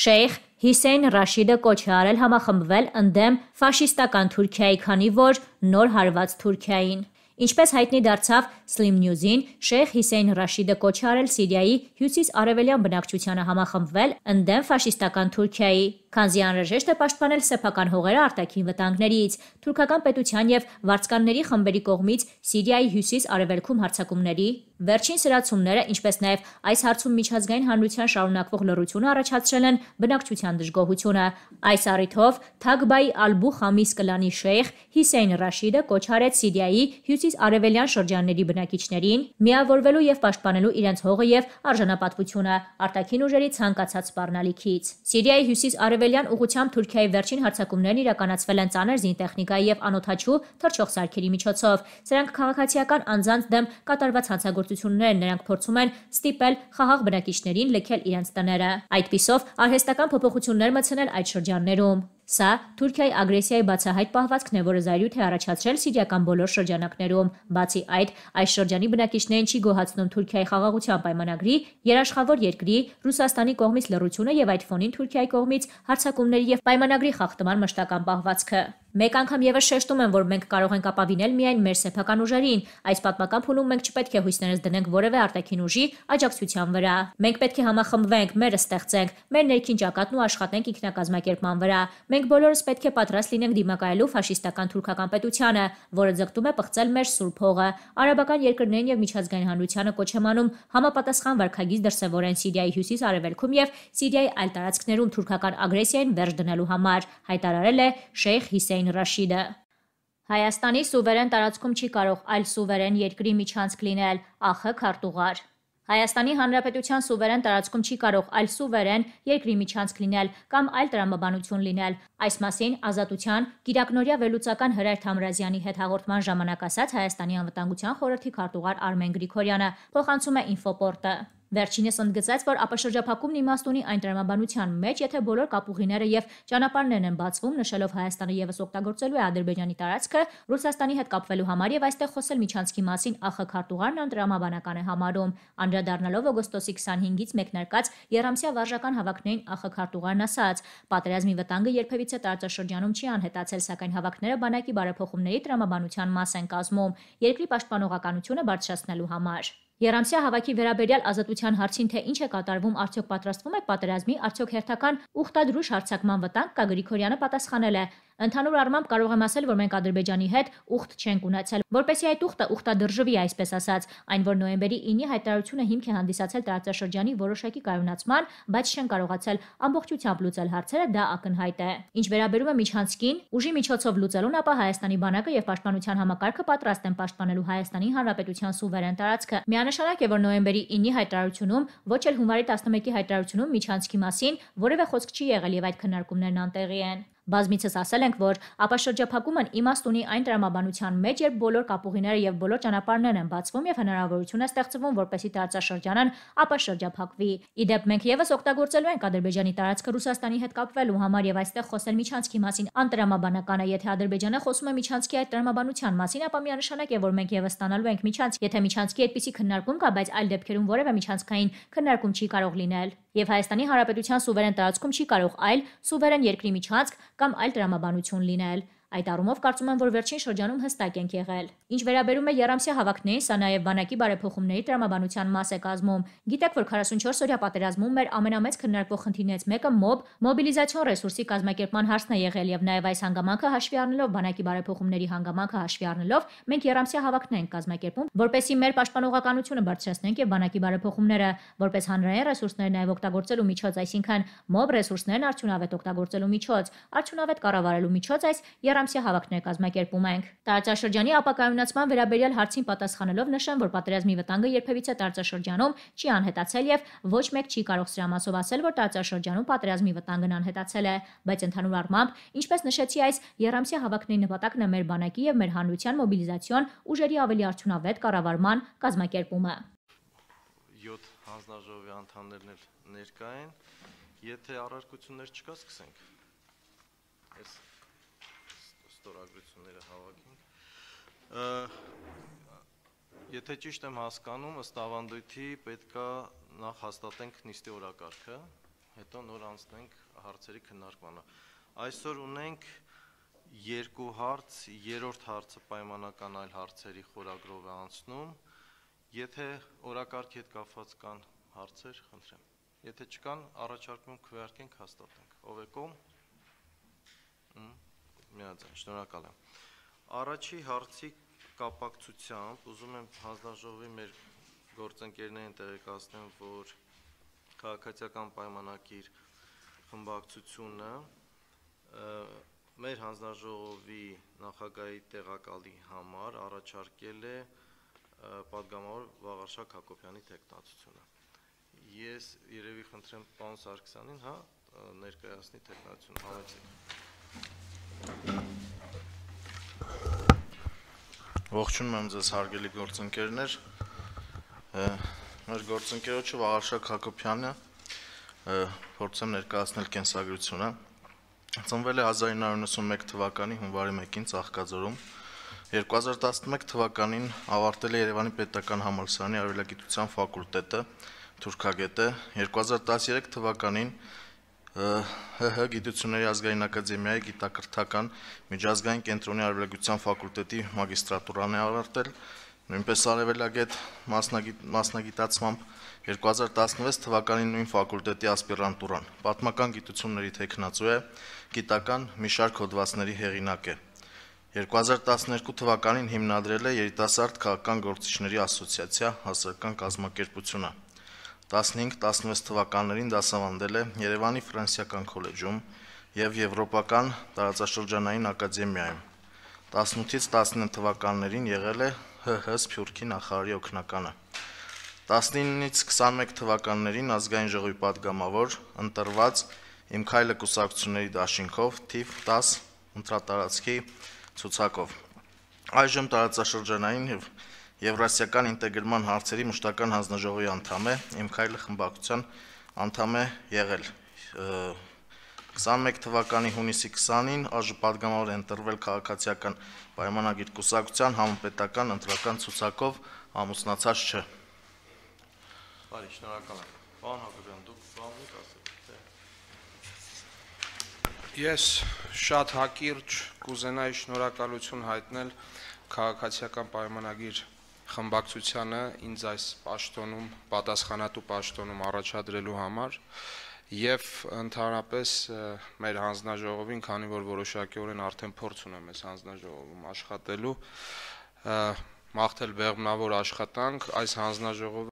Շեյխ Հիսեյն Ռաշիդը կոչ է արել համախմբվել ընդդեմ ֆաշիստական Թուրքիայի, քանի որ նոր հարված Թուրքիային։ Ինչպես հայտնի դարձավ Slim News-ին, Շեյխ Հիսեյն Ռաշիդը կոչ արել Սիրիայի հյուսիս-արևելյան բնակչությանը համախմբվել ընդդեմ ֆաշիստական Թուրքիայի, քանզի անհրաժեշտ է պաշտպանել սեփական հողերը արտաքին վտանգներից։ Թուրքական պետության եւ վարձկանների խմբերի կողմից Սիրիայի հյուսիս-արևելքում հարձակումների Վերջին սրացումները, ինչպես նաև այս հարցում միջազգային հանրության շարունակվող լռությունը առաջացրել են բնակչության դժգոհությունը։ Այս առիթով Թագբայի Ալբու Խամիս կլանի շեյխ Հիսեյն Ռաշիդը կոչ արեց Սիրիայի հյուսիս-արևելյան շրջանների բնակիչներին միավորվելու եւ պաշտպանելու իրենց հողը եւ արժանապատվությունը արտաքին ուժերի ցանկացած սպառնալիքից։ Սիրիայի հյուսիս-արևելյան ուղությամբ Թուրքիայի վերջին հարձակումներն իրականացվել են ծանր զինտեխնիկայի եւ անօթաչու թռչող սարքերի միջոցով։ Սրանք քաղաքացիական անձանց դեմ կատարված հանցագործություններ գործողություններն նրանք փորձում են ստիպել խաղաղ բնակիչներին լքել իրենց տները։ Այդպիսով արհեստական փոփոխություններ մտցնել այդ շրջաններում։ Սա Թուրքիայի ագրեսիայի բացահայտ պահվածքն է, որը զայրույթ է առաջացրել սիրիական բոլոր շրջանակներում։ Բացի այդ, այս շրջանի բնակիչներին չի գոհացնում Թուրքիայի խաղաղության պայմանագրի երաշխավոր երկրի Ռուսաստանի կողմից լռությունը եւ այդ ֆոնին Թուրքիայի կողմից հարձակումների եւ պայմանագրի խախտման մշտական պահվածքը։ Մեկ անգամ եւս շեշտում եմ, որ մենք կարող ենք ապավինել միայն մեր սեփական ուժերին։ Այս պատմական փուլում մենք չպետք է հույսներս դնենք որևէ արտաքին ուժի աջակցության վրա։ Մենք պետք է համախմբվենք, մերը ստեղծենք, մեր ներքին ճակատն ու աշխատենք ինքնակազմակերպման վրա։ Մենք բոլորս պետք է պատրաստ լինենք դիմակայելու ֆաշիստական թուրքական պետությանը, որը ձգտում է պղծել մեր սուրբ հողը։ Արաբական երկրներին եւ միջազգային հանրությանը կոչ եմ անում համապատասխան վարկագիծ դրսևորեն Սիրիայի հյուսիս-արևելքում եւ Սիրիայի այլ տարածքներում թուրքական ագրեսիային վերջ դնելու համար, հայտարարել է Շեյխ Հիսեյն Ռաշիդը։ Հայաստանի սուվերեն տարածքում չի կարող այլ սուվերեն երկրի միջանցք լինել, ԱԽ քարտուղար։ Հայաստանի Հանրապետության սուվերեն տարածքում չի կարող այլ սուվերեն երկրի միջանցք լինել կամ այլ տրամաբանություն լինել։ Այս մասին Ազատության Գիրակնորյա վերլուծական Հրայր Թամրազյանի հետ հաղորդման ժամանակ ասաց Հայաստանի անվտանգության խորհրդի քարտուղար Արմեն Գրիգորյանը։ Փոխանցում է Ինֆոպորտը։ Վերջինս ընդգծեց, որ ապաշրջափակումն իմաստ ունի այն տրամաբանության մեջ, եթե բոլոր կապուղիները եւ ճանապարհներն են բացվում, նշելով Հայաստանը եւս օգտագործելու է Ադրբեջանի տարածքը Ռուսաստանի հետ կապվելու համար եւ այստեղ խոսել միջանցքի մասին ԱԽ քարտուղարն անտրամաբանական է համարում։ Անդրադառնալով օգոստոսի 25-ից մեկնարկած Երամսյա վարժական հավաքներին ԱԽ քարտուղարն ասաց. «Պատերազմի վտանգը երբևիցե տարածաշրջանում չի անհետացել, սակայն հավաքները բանակի բարեփոխումների տրամաբանության մաս են կազմում երկրի պաշտպանողականությունը բարձրացնելու համար»։ Երամսյա հավաքի վերաբերյալ ազատության հարցին թե ինչ է կատարվում, արդյոք պատրաստվում եք պատերազմի, արդյոք հերթական ուխտադրուժ հարձակման վտանգ կա Գրիգորյանը պատասխանել է. Ընդհանուր առմամբ կարող եմ ասել, որ մենք Ադրբեջանի հետ ուխտ չենք ունեցել, որպեսզի այդ ուխտը ուխտադրժվի, այսպես ասած, այն որ նոյեմբերի 9-ի հայտարարությունը հիմք է հանդիսացել տարածաշրջանի որոշակի կայունացման, բայց չեն կարողացել ամբողջությամբ լուծել հարցերը, դա ակնհայտ է։ Ինչ վերաբերում է միջանցքին, ուժի միջոցով լուծելուն, ապա Հայաստանի բանակը եւ պաշտպանության համակարգը պատրաստ են պաշտպանելու Հայաստանի Հանրապետության սուվերեն տարածքը։ Միանշանակ է, որ նոյեմբերի 9-ի հայտարարությունում, ոչ էլ հունվարի 11-ի հայտարարությունում միջանցքի մասին որևէ խոսք չի եղել եւ այդ քննարկումներն անտեղի են։ Բազմիցս ասել ենք, որ ապաշրջափակումն իմաստ ունի այն տրամաբանության մեջ, երբ բոլոր կապուղիները եւ բոլոր ճանապարհներն են բացվում եւ հնարավորություն է ստեղծվում, որպեսի տարածաշրջանն ապաշրջափակվի։ Իդեպ մենք եւս օգտագործելու ենք Ադրբեջանի տարածքը Ռուսաստանի հետ կապվելու համար եւ այստեղ խոսել միջանցքի մասին անտրամաբանական է, եթե Ադրբեջանը խոսում է միջանցքի այդ տրամաբանության մասին, ապա միանշանակ է, որ մենք եւս ստանալու ենք միջանցք, եթե միջանցքի այդպիսի քննարկում կա, բայց այլ դեպքերում որևէ միջանցքային քննարկում չի կարող լինել եւ Հայաստանի Հանրապետության սուվերեն տարածքում չի կարող այլ սուվերեն երկրի միջանցք կամ այլ տրամաբանություն լինել։ Այդ առումով կարծում եմ, որ վերջին շրջանում հստակ ենք եղել։ Ինչ վերաբերում է Երամսյա հավաքներին, սա նաև բանակի բարեփոխումների տրամաբանության մաս է կազմում։ Գիտեք, որ 44 օրյա պատերազմում մեր ամենամեծ քննարկվող խնդիրներից մեկը մոբ մոբիլիզացիոն ռեսուրսի կազմակերպման հարցն է եղել եւ նաև այս հանգամանքը հաշվի առնելով բանակի բարեփոխումների հանգամանքը հաշվի առնելով մենք Երամսյա հավաքն ենք կազմակերպում, որպեսզի մեր պաշտպանողականությունը բարձրացնենք եւ բանակի բարեփոխումները որպես հանրային ռեսուրսներ նաև օգտագործելու միջոց, այսինքն մոբ ռեսուրսներն արդյունավետ օգտագործելու միջոց, արդյունավետ կառավարելու միջոց այս Երամսյա հավաքներ կազմակերպում ենք։ Տարածաշրջանի ապակայունացման վերաբերյալ հարցին պատասխանելով նշեմ, որ պատերազմի վտանգը երբևիցե տարածաշրջանում չի անհետացել եւ ոչ մեկ չի կարող սրա մասով ասել, որ տարածաշրջանում պատերազմի վտանգն անհետացել է, բայց ընդհանուր առմամբ, ինչպես նշեցի, այս Երամսյա հավաքների նպատակն է մեր բանակի եւ մեր հանրության մոբիլիզացիոն ուժերի ավելի արդյունավետ կառավարման կազմակերպումը։ 7 հանձնաժողովի անդամներն էլ ներկա են։ Եթե առարկություններ չկա, սկսենք։ Այս ստորագրությունները հավաքենք։ Եթե ճիշտ եմ հասկանում, ըստ ավանդույթի պետքա նախ հաստատենք նիստի օրակարգը հետո նոր անցնենք հարցերի քննարկմանը։ Այսօր ունենք երկու հարց, երրորդ հարցը պայմանական այլ հարցերի խորագրով է անցնում։ Եթե օրակարգի հետ կապված կան հարցեր, խնդրեմ։ Եթե չկան, առաջարկում քվեարկենք, հաստատենք։ Ով է կողմ։ Միաձայն, շնորհակալ եմ։ Առաջի հարցի կապակցությամբ ուզում եմ հանձնաժողովի մեր գործընկերներին տեղեկացնել, որ քաղաքացիական պայմանակիր խմբակցությունը մեր հանձնաժողովի նախագահի տեղակալի համար առաջարկել է падգամավոր Վաղարշակ Հակոբյանի տեխնացությունը։ Ես երևի խնդրեմ պարոն Սարգսյանին, հա, ներկայացնի տեխնացությունը։ Հավաքեցեք։ Ողջունում եմ ձեզ հարգելի գործընկերներ։ Մեր գործընկերոջը Վաղարշակ Հակոբյանը փորձեմ ներկայացնել կենսագրությունը Ծնվել է 1991 թվականի հունվարի 1-ին Ծաղկաձորում։ 2011 թվականին ավարտել է Երևանի Պետական համալսարանի Արևելագիտության ֆակուլտետը, թուրքագետ է։ 2013 թվականին ՀՀ Գիտությունների ազգային ակադեմիայի գիտակրթական միջազգային կենտրոնի արևելագիտության ֆակուլտետի մագիստրատուրան է ավարտել, նույնպես արևելագետ մասնագիտ մասնագիտացմամբ 2016 թվականին նույն ֆակուլտետի ասպիրանտուրան։ Պատմական գիտությունների տեխնացու է, գիտական մի շարք հոդվածների հեղինակ է։ 2012 թվականին հիմնադրել է Երիտասարդ քաղաքական գործիչների ասոցիացիա հասարակական կազմակերպությունը։ 15-16 թվականներին դասավանդել է Երևանի ֆրանսիական քոլեջում եւ եվրոպական տարածաշրջանային ակադեմիայում։ 18-ից 19 թվականներին եղել է ՀՀ Սփյուռքի նախարարի օգնականը։ 19-ից 21 թվականներին ազգային ժողովի падգամավոր ընտրված Իմ քայլը կուսակցությունների դաշինքով թիվ 10 ընտրատարածքի ցուցակով։ Այժմ տարածաշրջանային եւ Եվրասիական ինտեգրման հարցերի մշտական հանձնաժողովի անդամ է, իմ քայլը խմբակցության անդամ է եղել։ 21 թվականի հունիսի 20-ին ԱԺ падգամավոր ընտրվել քաղաքացիական պայմանագիր կուսակցության համապետական ընտրական ցուցակով ամուսնացած չէ։ Բարի, շնորհակալ եմ։ Պարոն Հակոբյան, դուք բան եք ասել, թե Ես շատ հակիրճ կուզենայի շնորհակալություն հայտնել քաղաքացիական պայմանագիր խմբակցությանը ինձ այս պաշտոնում պատասխանատու պաշտոնում առաջադրելու համար եւ ընդհանրապես մեր հանձնաժողովին, քանի որ որոշակիորեն արդեն փորձ ունեմ այս հանձնաժողովում աշխատելու, մաղթել բեղմնավոր աշխատանք այս հանձնաժողովը